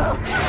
Oh.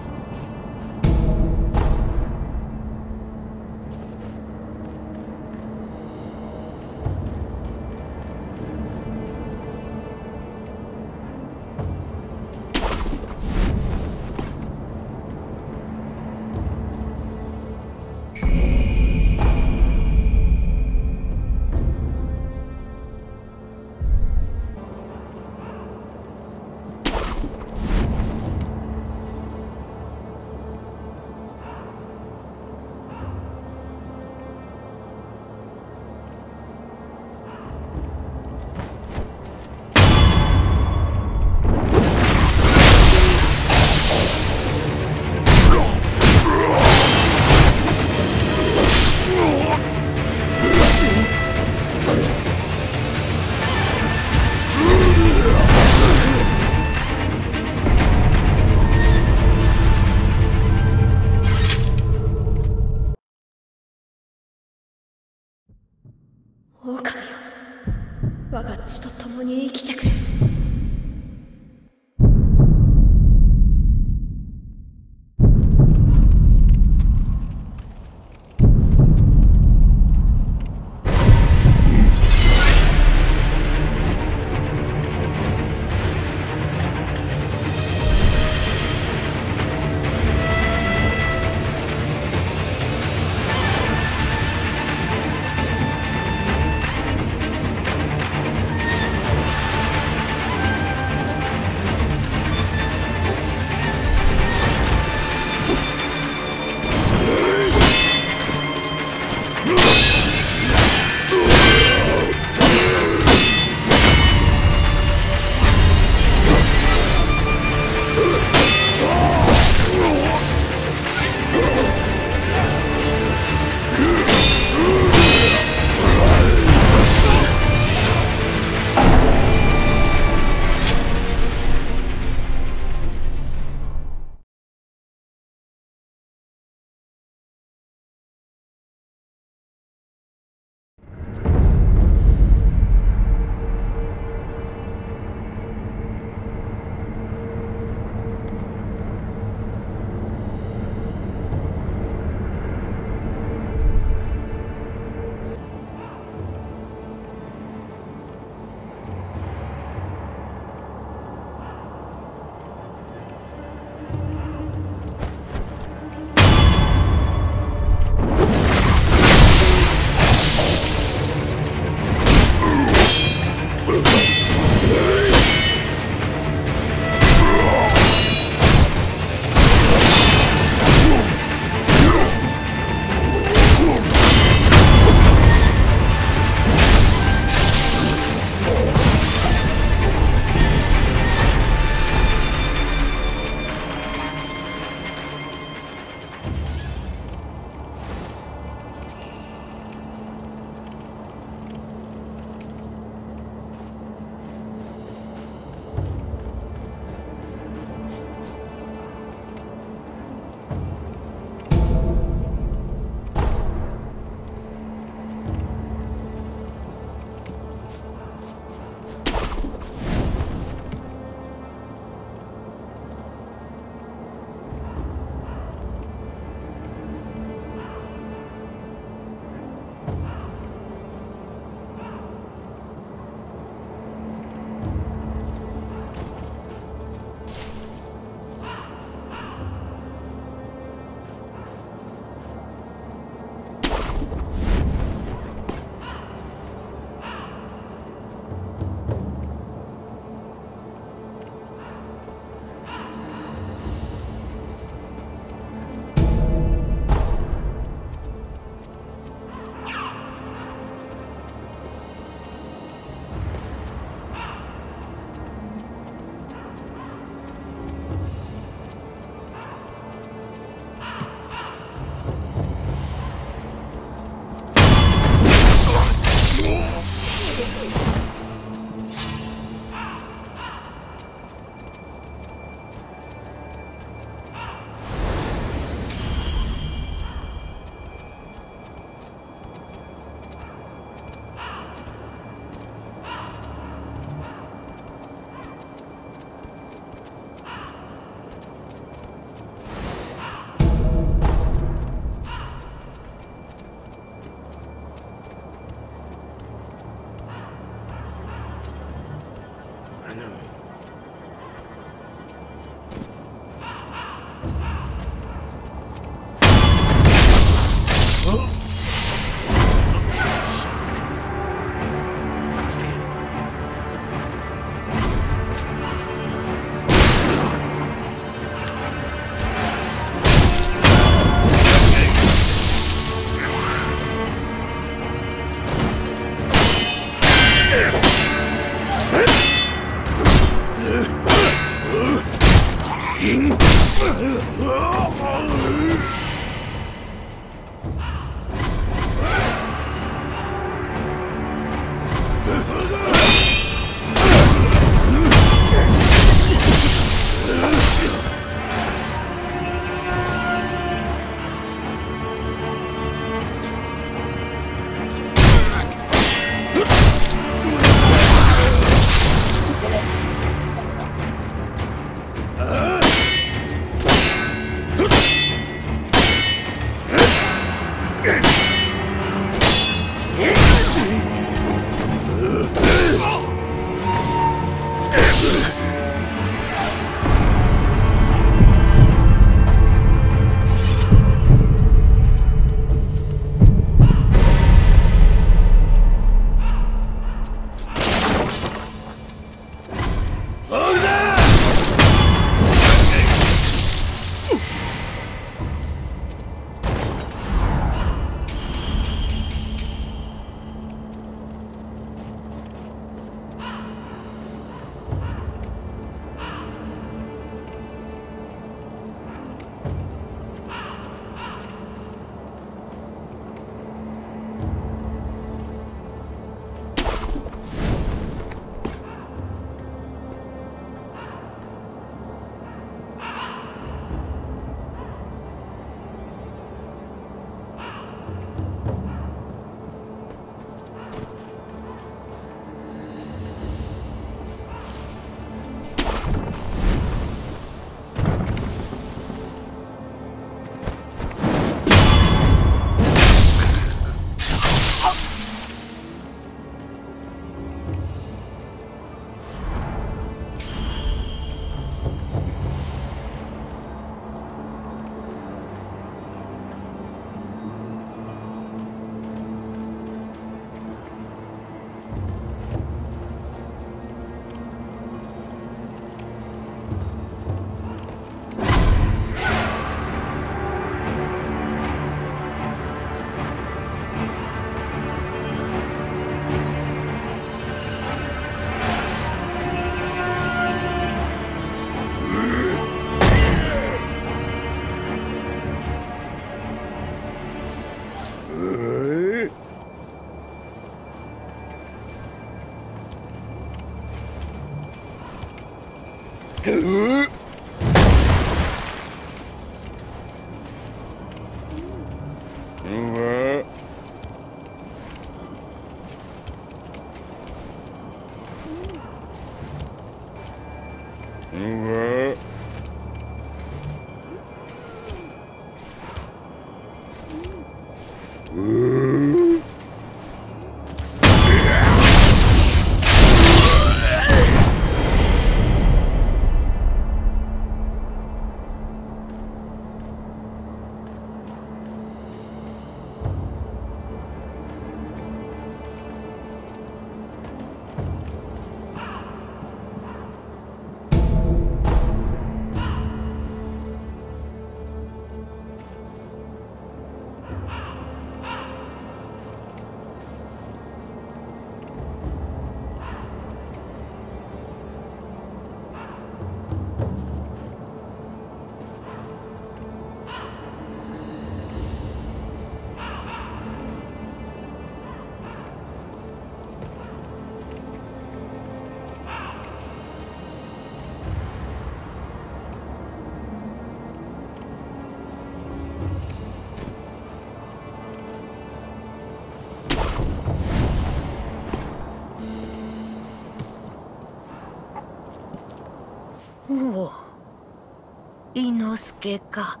伊之助か。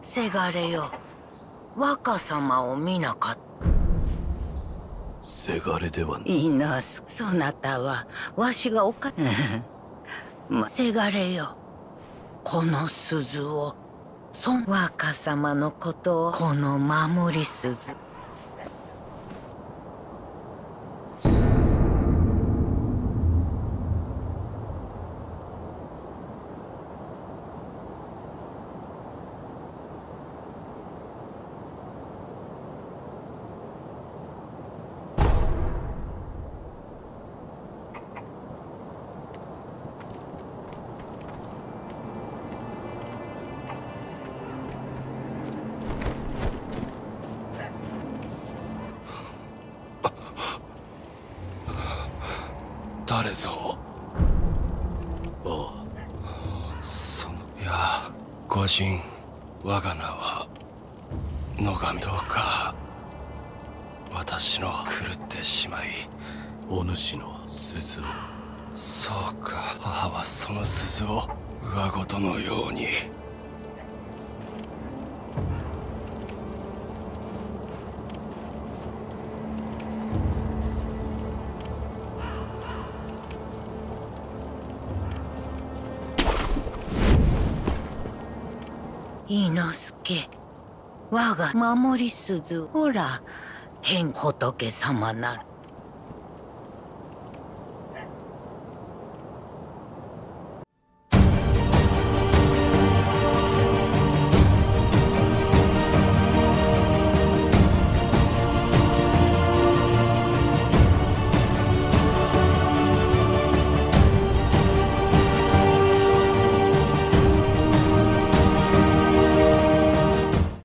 せがれよ。若様を見なかった。せがれでは伊之助そなたは。わしがおか ませがれよ。この鈴を。その若様のことを。この守り鈴誰ぞ？ああそのいや御人我が名は野上どうか私の狂ってしまい。お主の鈴を。そうか母はその鈴を上ごとのように伊之助。我が守り鈴。ほら変仏様なる。